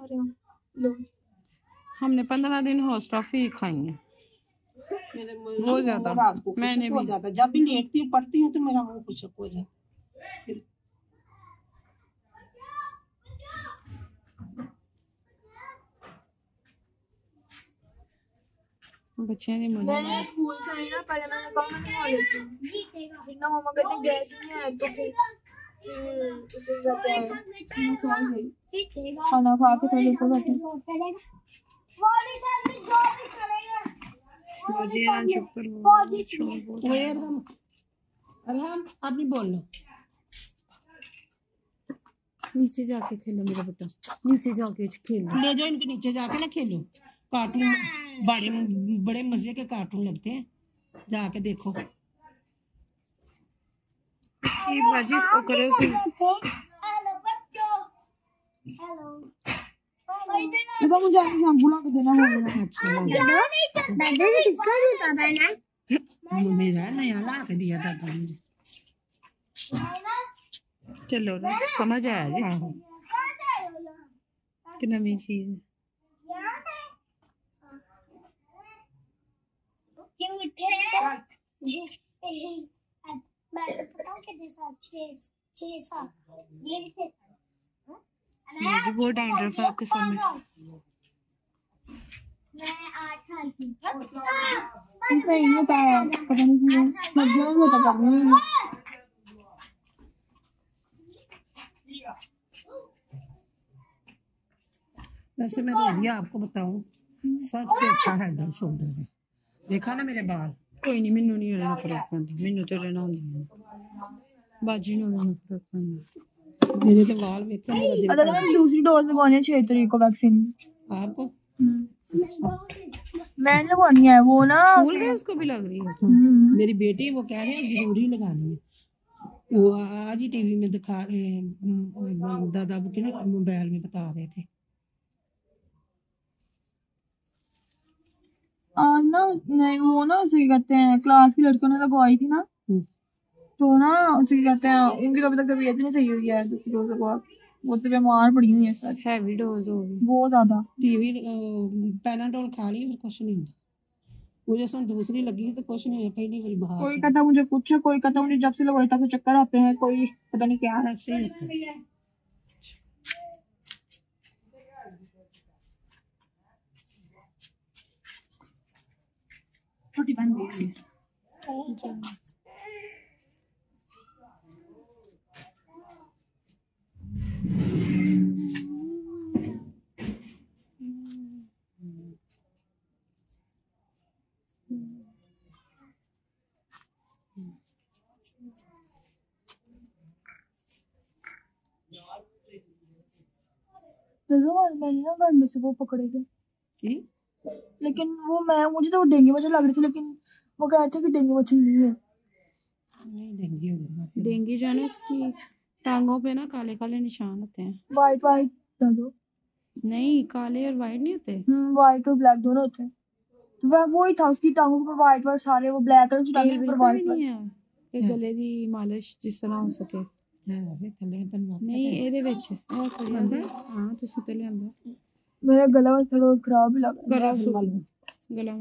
खा रहे हो लो हमने पंद्रह दिन हॉट टॉफी खाई है मेरे मुँह बहुत ज़्यादा। मैंने भी। जाता जब भी लेटती हूँ पढ़ती हूँ तो मेरा मुँह खुशक हो जाता है। बच्चे ने मुझे मैंने स्कूल से आई ना पहले मैंने कहा मैं खा लेती हूँ ना मम्मा कहते गैस नहीं है तो फिर हैं खाना खा के थोड़ी बैठे नीचे जाके खेलो मेरा बेटा नीचे जाके खेलो ले जाओ इनके नीचे जाके ना खेलो कार्टून बड़े बड़े मज़े के कार्टून लगते हैं जाके देखो ये भाजी इसको करो देखो मुझे आपको शैम्पू ला के देना होगा अच्छा मेरा नया ला के दिया दादा मुझे चलो ना समझ आया जी। हाँ। कि नवी चीज़ है। मुझे बहुत डैंड्रफ है आपके सामने। सही नहीं बताया पता नहीं क्यों। में बता रही हूँ। वैसे मैं रोजिया आपको बताऊँ। सबसे अच्छा हेड एंड शोल्डर है। देखा ना मेरे बाल? कोई नहीं ਮੈਨੂੰ ਨਹੀਂ ਰਹਿਣਾ ਫਰਕ ਪੈਂਦਾ ਮੈਨੂੰ ਤੇ ਰਹਿਣਾ ਹੁੰਦਾ ਬਾਜੀ ਨੂੰ ਰਹਿਣਾ ਫਰਕ ਪੈਂਦਾ मेरे तो बाल देखो मेरा दिल अगर मैंने दूसरी डोज लगवानी है छह तारीख को वैक्सीन आपको मैंने लगवानी है वो ना स्कूल में उसको भी लग रही है हम्म, मेरी बेटी वो कह रहे हैं जरूरी लगानी है वो आज ही टीवी में दिखा रहे हैं अम, दादा के ना मोबाइल में बता रहे थे नहीं वो ना उसे कहते हैं क्लास की लड़कियों ने लगवाई थी ना हम्म। तो ना उसे कहते हैं उनकी तो अभी तक तबीयत नहीं सही हुई है दूसरी डोज लगवा वो तो बीमार पड़ी हुई है सर। हैवी डोज होगी बहुत ज़्यादा। टीवी पैनाडोल खा ली फिर कुछ नहीं हुआ मुझे सुन दूसरी लगी तो कुछ नहीं हुआ पहली बारी बाहर कोई कहता मुझे कुछ है कोई कहता मुझे जब से लगवाई तब से चक्कर आते हैं कोई पता नहीं क्या है। ऐसे ही। बार मैंने ना घर में से वो पकड़े थे। लेकिन वो मैं मुझे तो वो डेंगू मच्छर लग रही थी लेकिन वो कह रहे थे कि डेंगू मच्छर नहीं है नहीं डेंगू हो गया डेंगू जो है ना उसकी टांगों पे ना काले काले निशान होते हैं वाइट वाइट दो नहीं काले और वाइट नहीं होते हम्म वाइट और ब्लैक दोनों होते हैं तो वह वो ही था उसकी टांगों के ऊपर वाइट वाइट सारे वो ब्लैक और उसकी टांगों तेल के ऊपर बिल्कुल वाइट भी नहीं वाइट है ਇਹ ਗਲੇ ਦੀ ਮਾਲਿਸ਼ ਜਿਸ ਤਰ੍ਹਾਂ ਹੋ ਸਕੇ ਹੈ ਵੇ ਥੱਲੇ ਤੈਨੂੰ ਨਹੀਂ ਇਹਦੇ ਵਿੱਚ ਇਹ ਥੋੜੀ ਆਂਦਾ? ਹਾਂ ਤੁਸੀਂ ਤੇ ਲਿਆਂਦਾ मेरा गला बस थोड़ा खराब ही लग रहा है ਗਲਾ ਗਲਾ